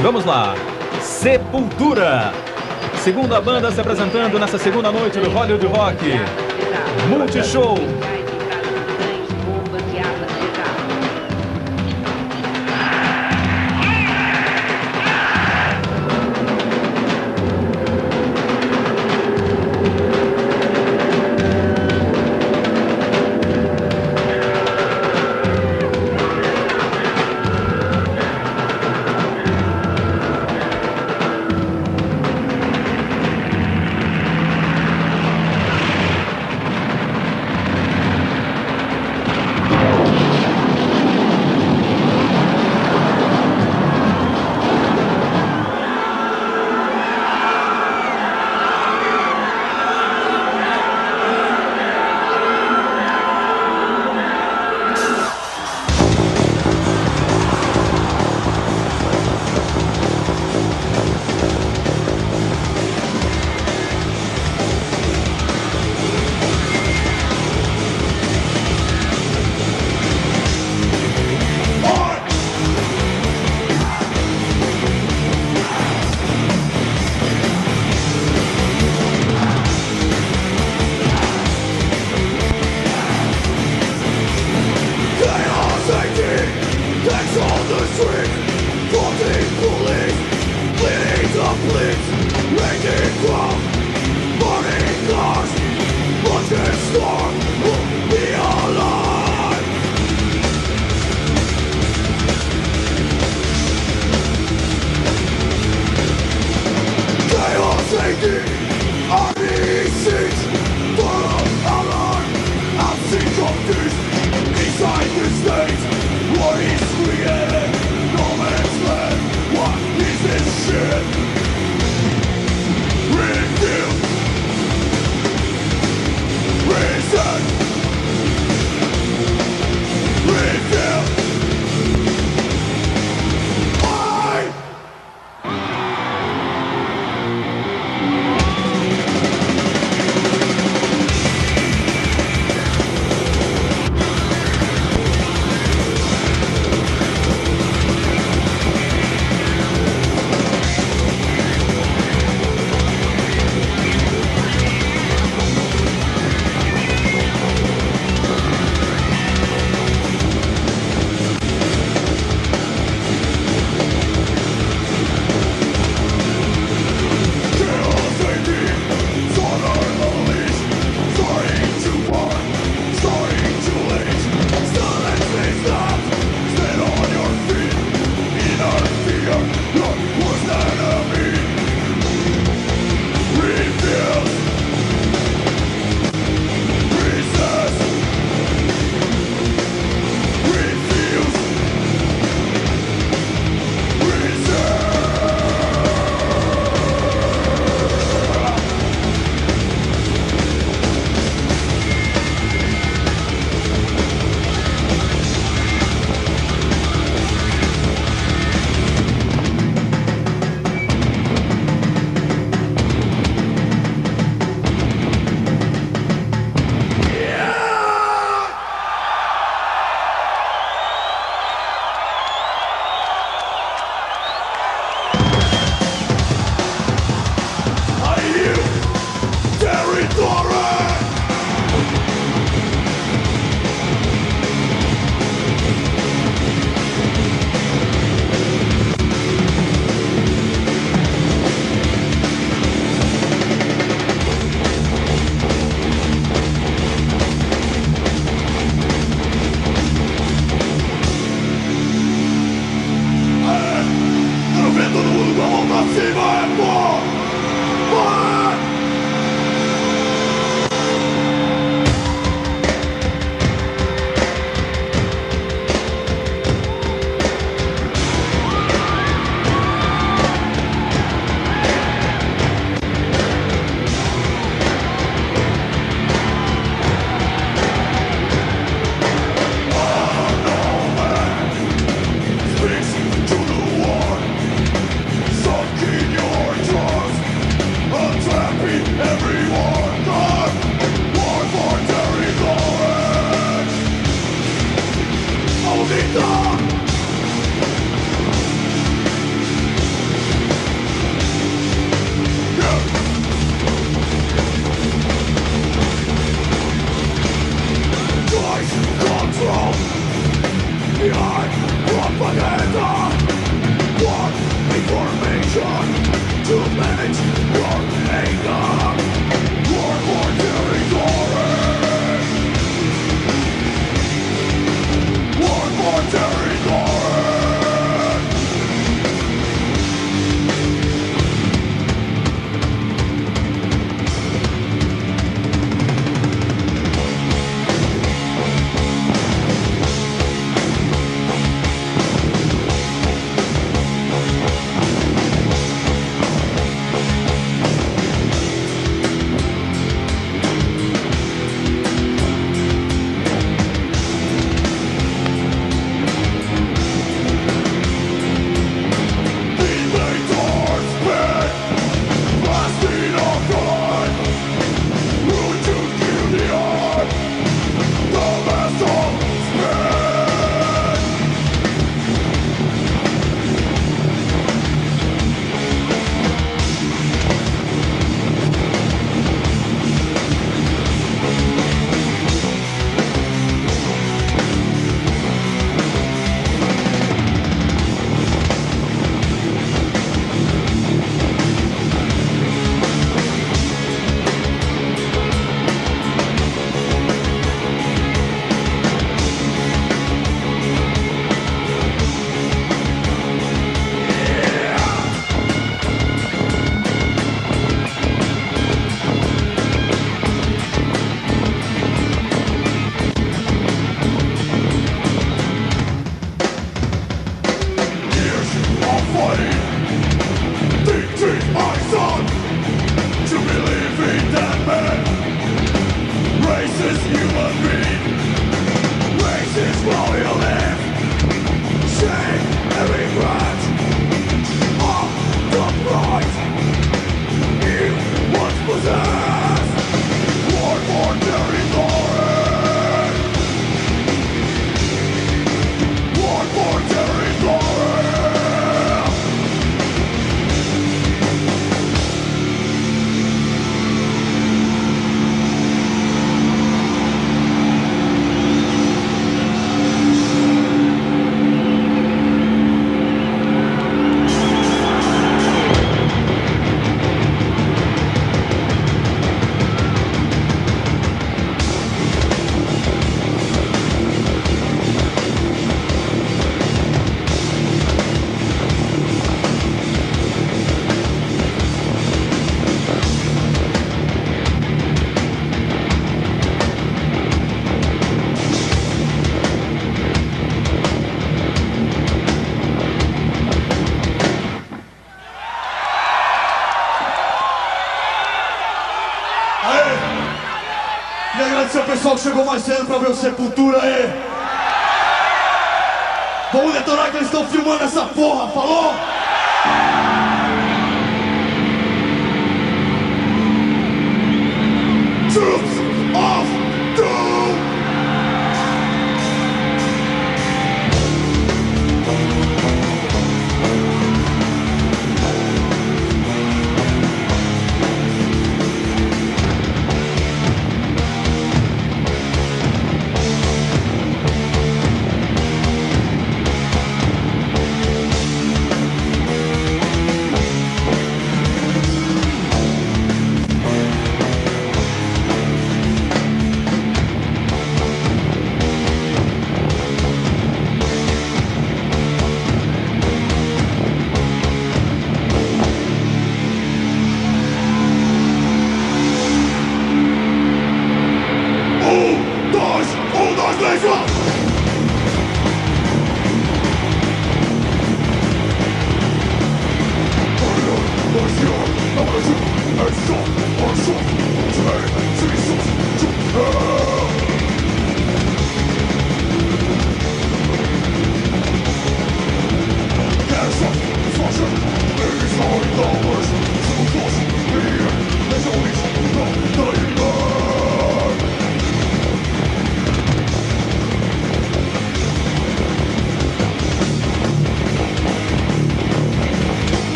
E vamos lá. Sepultura. Segunda banda se apresentando nessa segunda noite do Hollywood Rock. Multishow. Friday. Cedo pra ver o Sepultura aí. Vamos detonar que eles estão filmando essa porra, falou? Troops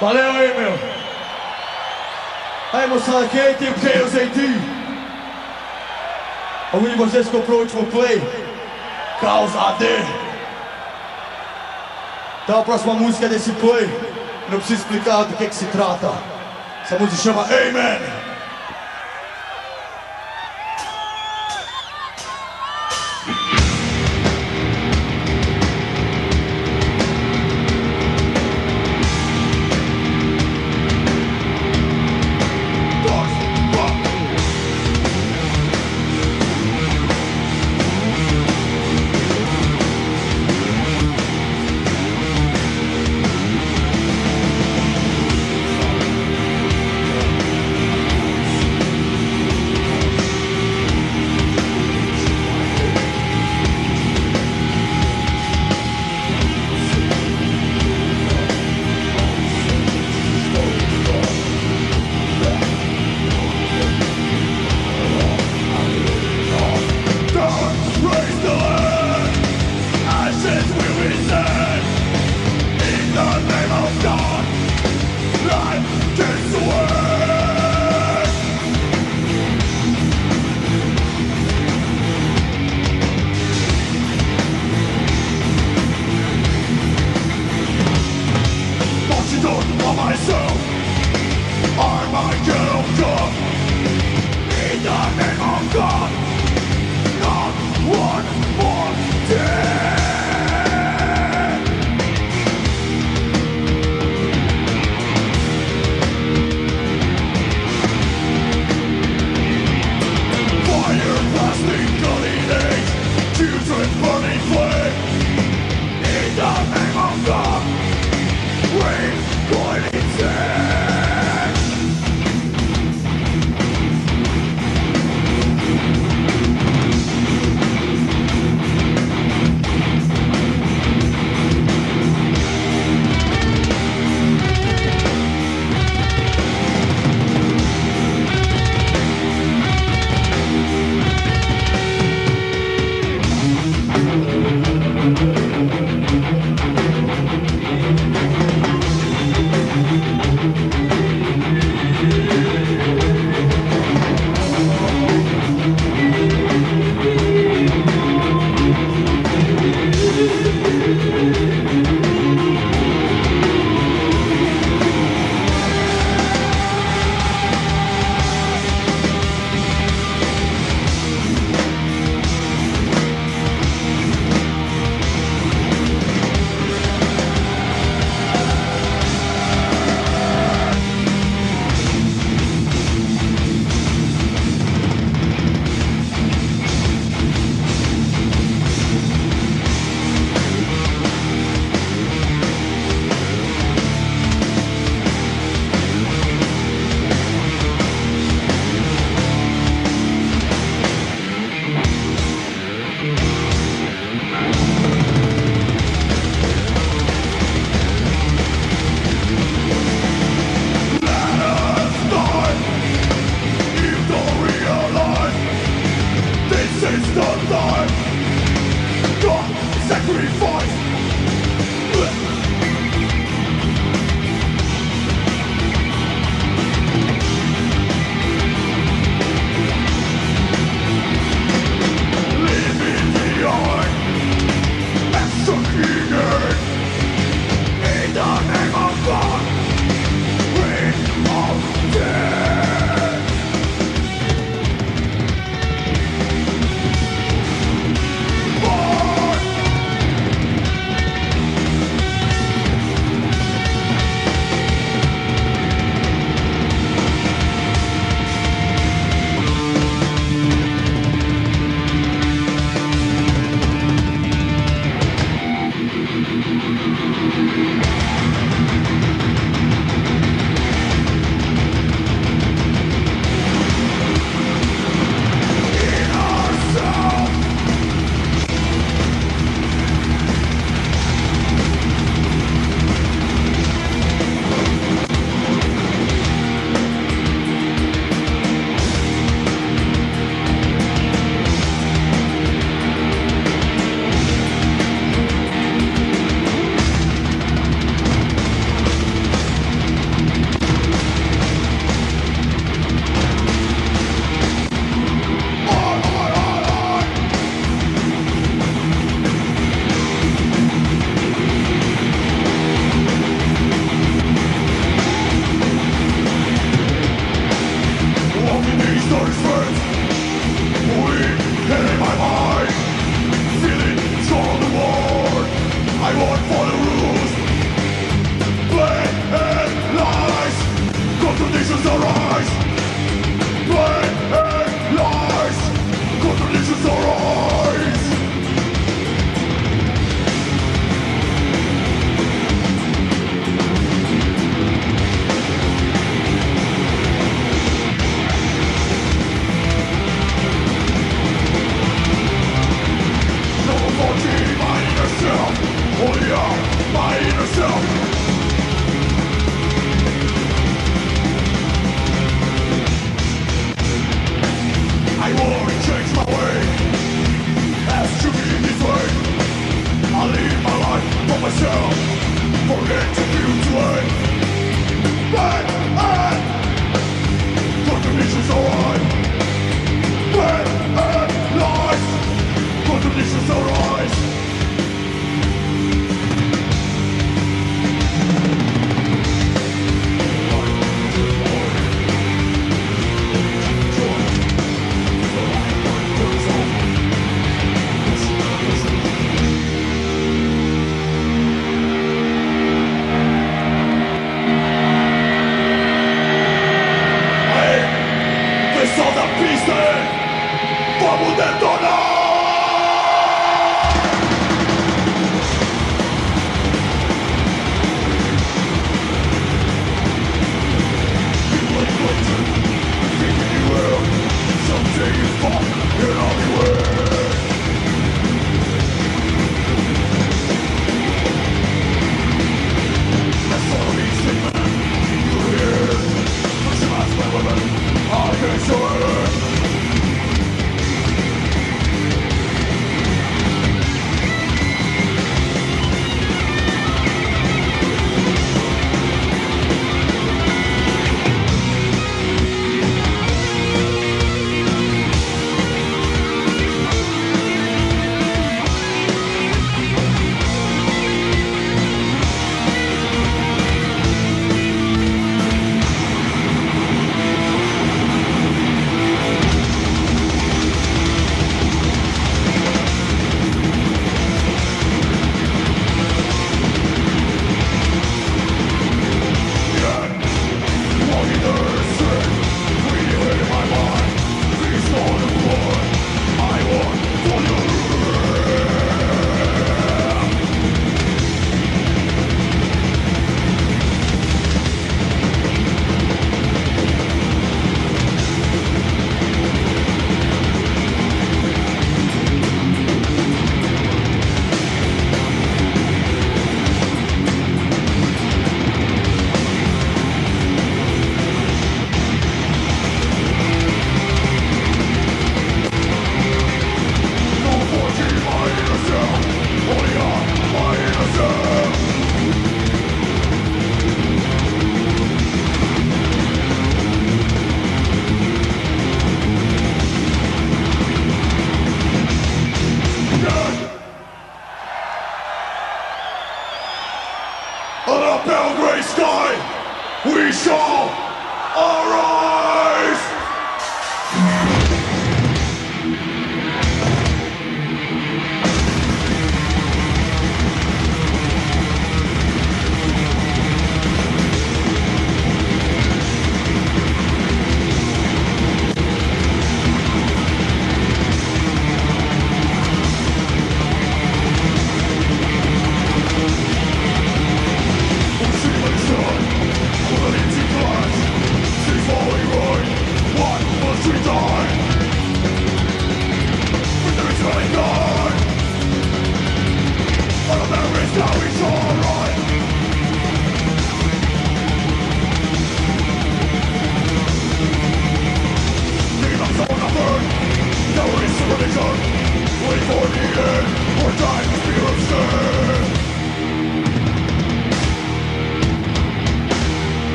Valeu aí, meu. quem emoção o é tipo que eu senti. Algum de vocês comprou o último play? Caos AD. Então a próxima música é desse play. Eu não preciso explicar do que, é que se trata. Essa música chama Amen. We shall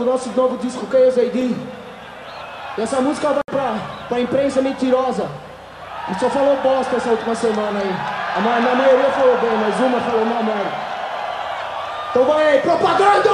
do nosso novo disco, Chaos AD. E essa música vai pra, pra imprensa mentirosa. Gente só falou bosta essa última semana aí. A, ma- a maioria falou bem, mas uma falou mal merda. Então vai aí, propaganda!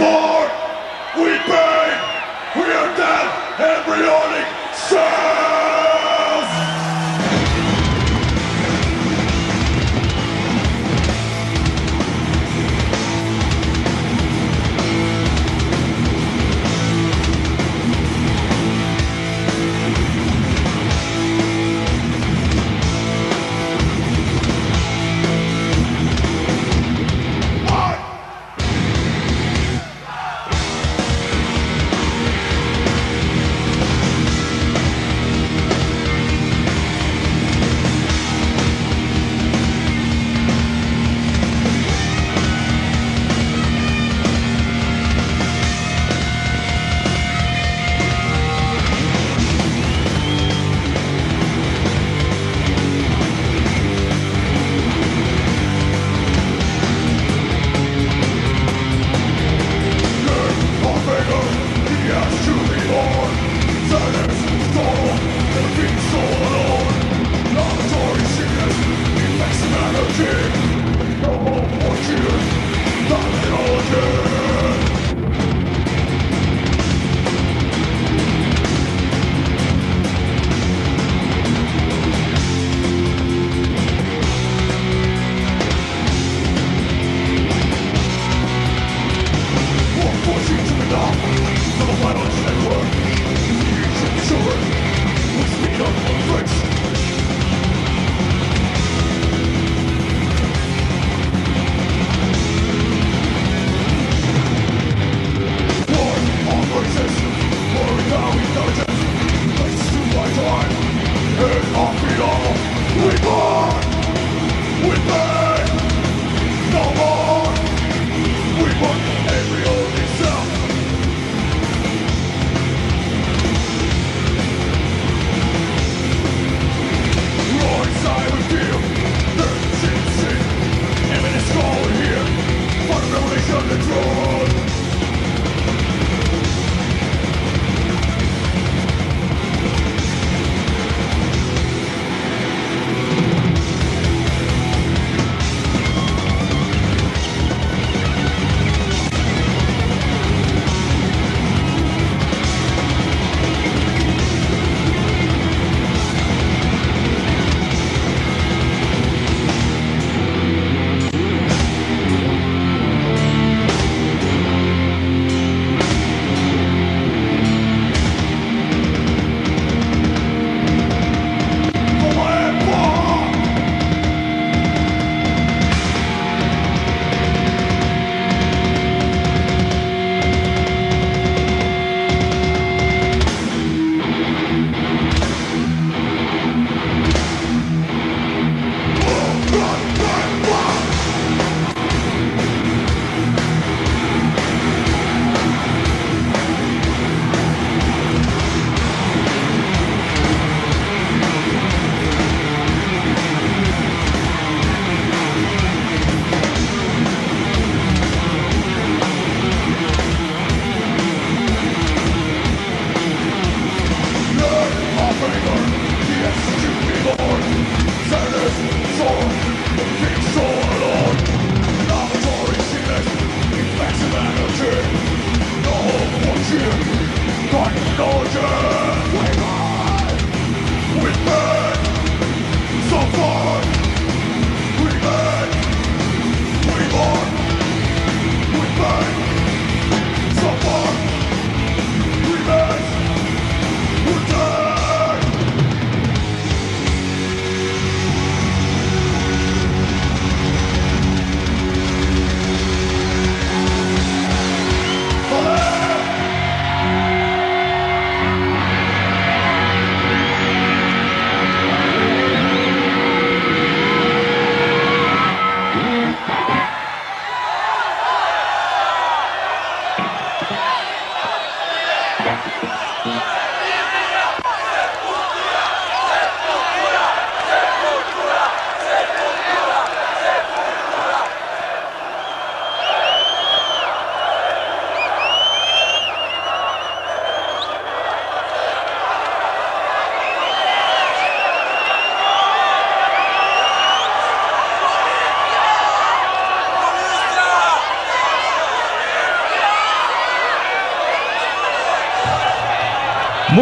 Born, we pay, we are dead embryonic cells!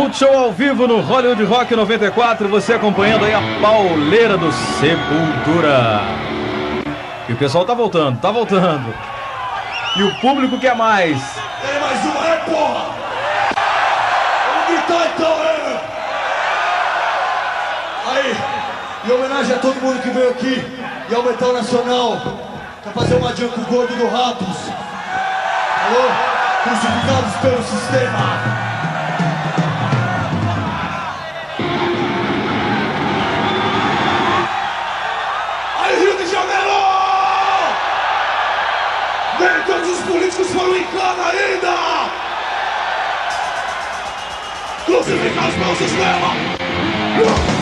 Multishow ao vivo no Hollywood Rock 94, você acompanhando aí a pauleira do Sepultura. E o pessoal tá voltando, tá voltando. E o público quer mais. Tem mais uma, é porra! Vamos gritar então, é! Aí, em homenagem a todo mundo que veio aqui e ao Metal Nacional, pra fazer uma jam com o gordo do Ratos. Alô? Crucificados pelo sistema. Políticos foram em cana ainda! Crucificados pelo sistema! Crucificados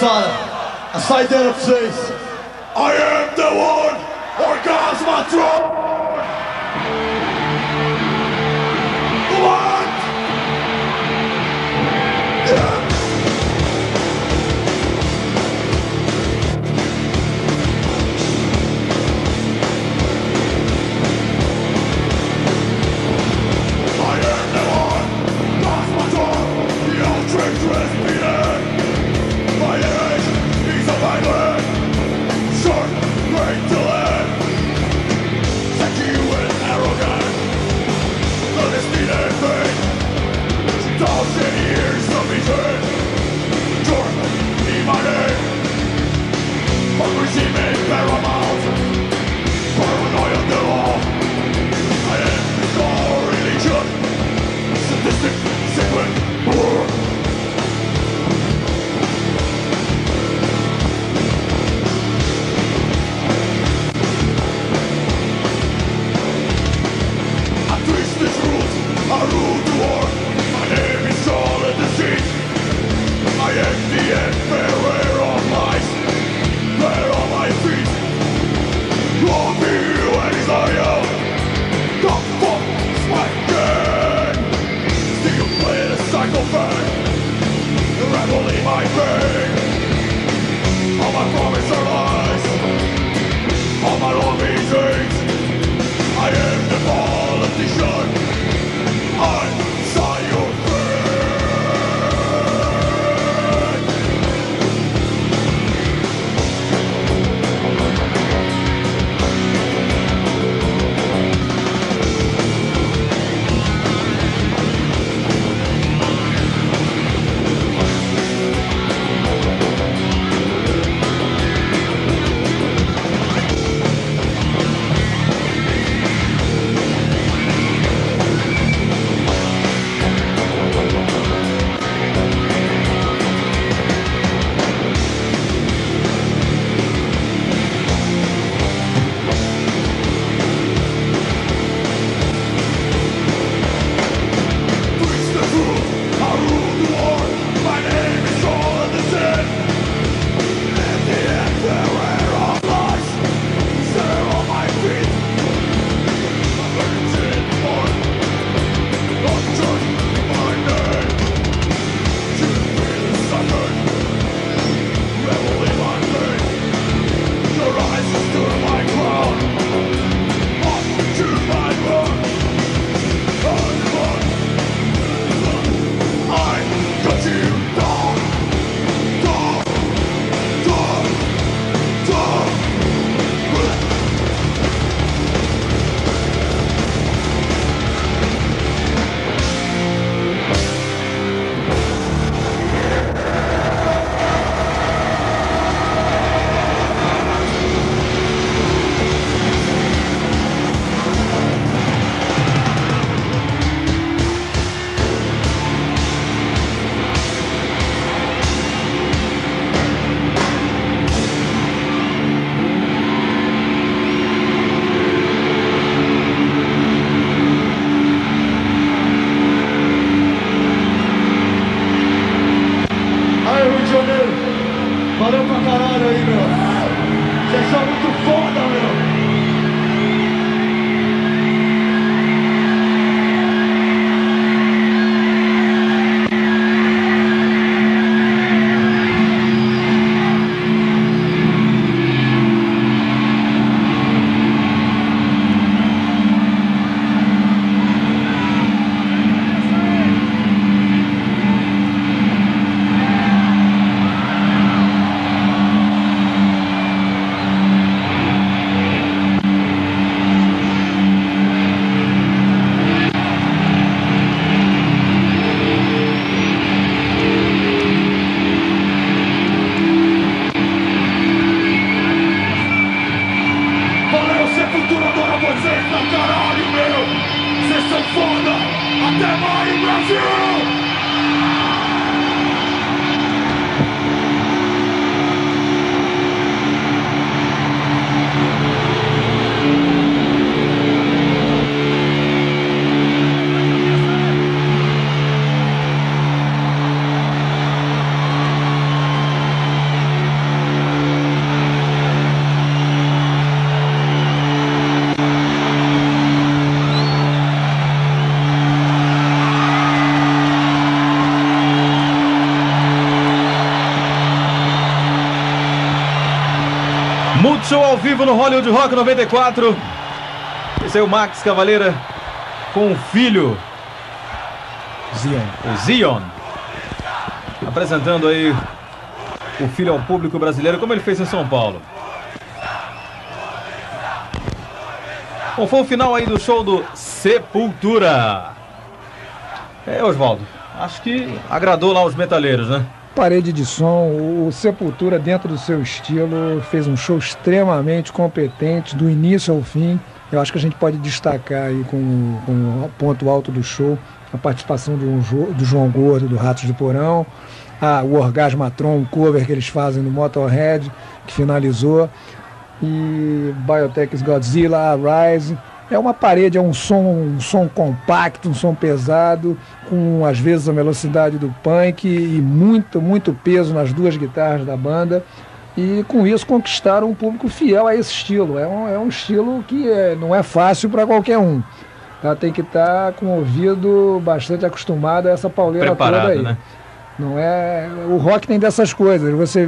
Aí, moçada, a saideira pra vocês. I am the one, Orgasmatron! What? Valeu pra caralho aí, meu. Vocês são muito foda. Hollywood Rock 94. Esse é o Max Cavaleira com o filho Zion. Zion. Apresentando aí o filho ao público brasileiro, como ele fez em São Paulo. Bom, foi o final aí do show do Sepultura. É, Oswaldo, acho que agradou lá os metaleiros, né? Parede de som, o Sepultura, dentro do seu estilo, fez um show extremamente competente, do início ao fim. Eu acho que a gente pode destacar aí com, o ponto alto do show a participação do, do João Gordo, do Ratos de Porão, a, o Orgasmatron, um cover que eles fazem no Motorhead, que finalizou, e Biotech's Godzilla, a Rise. É uma parede, é um som, um som compacto, um som pesado, com às vezes a velocidade do punk e muito, muito peso nas duas guitarras da banda. E com isso conquistaram um público fiel a esse estilo. É um, é um estilo que é- não é fácil para qualquer um. Tá? Tem que estar com o ouvido bastante acostumado a essa pauleira toda Preparado, aí. né? Não é, o rock tem dessas coisas. Você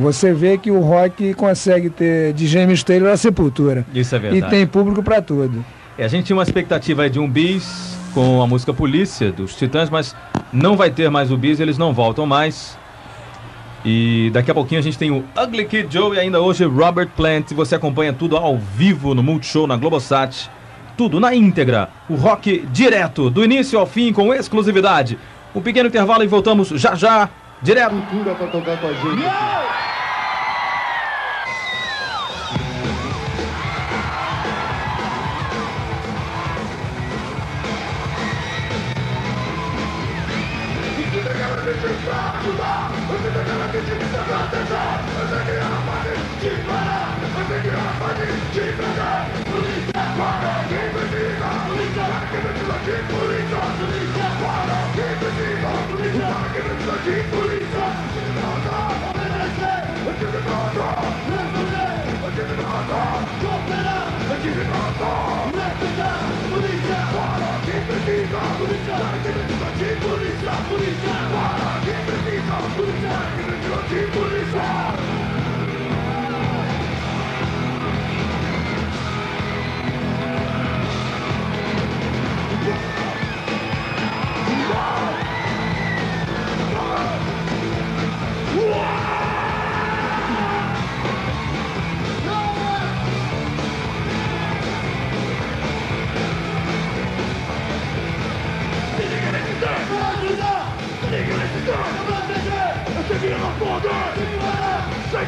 você vê que o rock consegue ter de James Taylor a Sepultura. Isso é E verdade. tem público para tudo. É, a gente tinha uma expectativa aí de um bis com a música Polícia dos Titãs, mas não vai ter mais o bis, eles não voltam mais. E daqui a pouquinho a gente tem o Ugly Kid Joe e ainda hoje Robert Plant. E você acompanha tudo ao vivo no Multishow na Globosat. Tudo na íntegra. O rock direto, do início ao fim, com exclusividade. Um pequeno intervalo e voltamos já já, direto. Cultura pra tocar com a gente.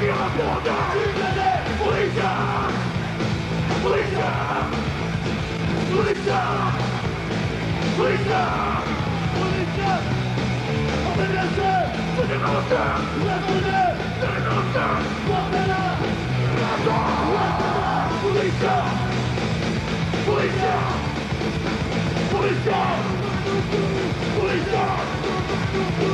Police! Police! Police!